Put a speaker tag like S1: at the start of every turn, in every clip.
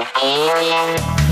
S1: experience.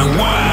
S2: And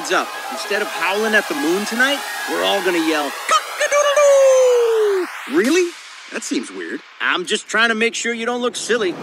S3: heads up. Instead of howling at the moon tonight, we're all gonna yell, cock-a-doodle-doo!
S4: Really? That seems weird.
S3: I'm just trying to make sure you don't look silly.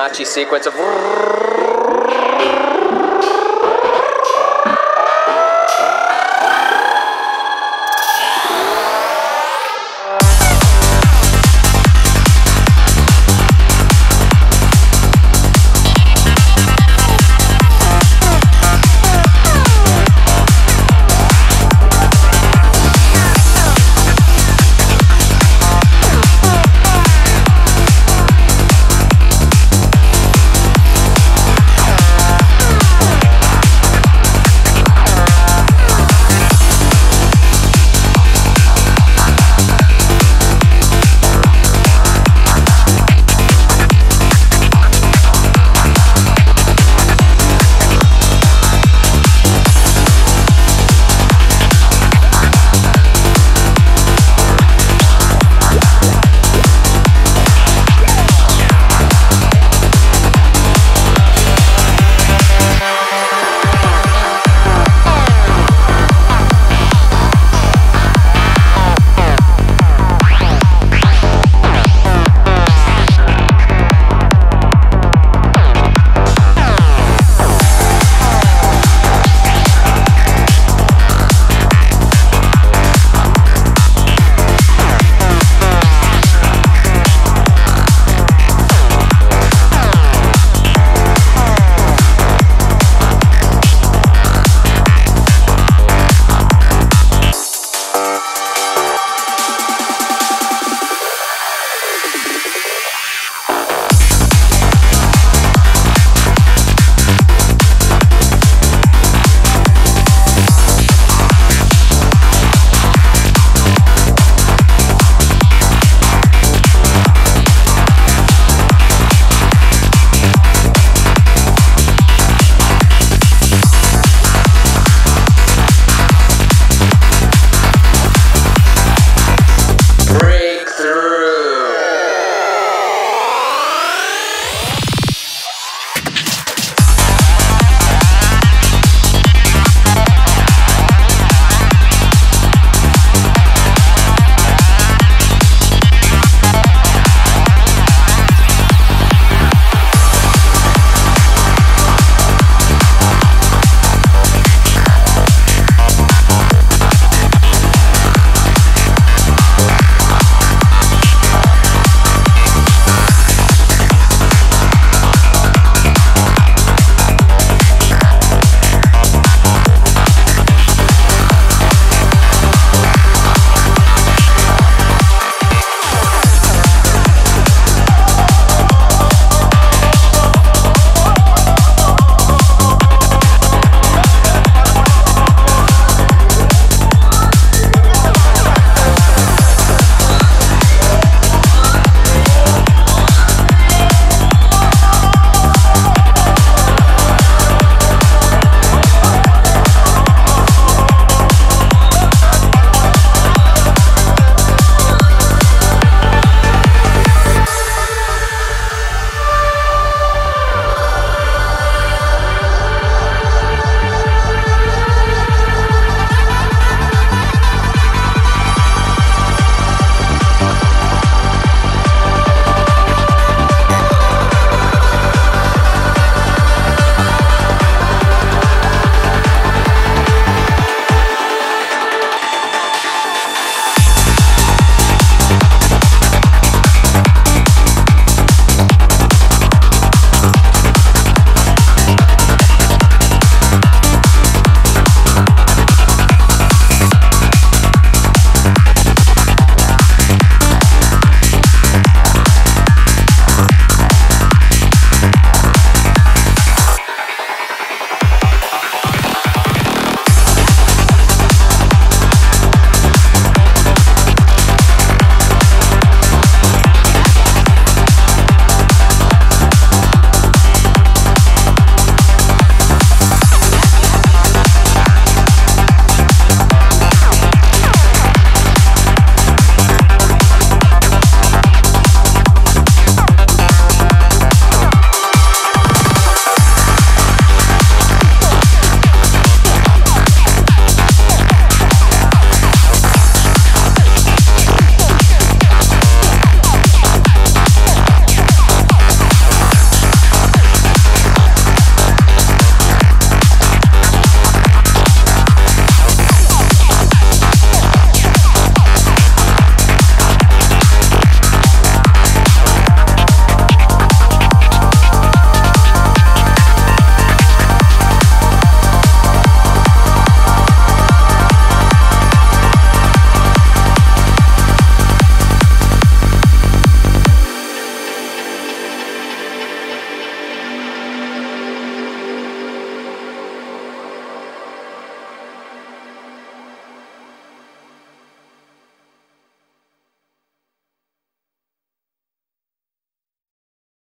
S5: Fibonacci sequence of.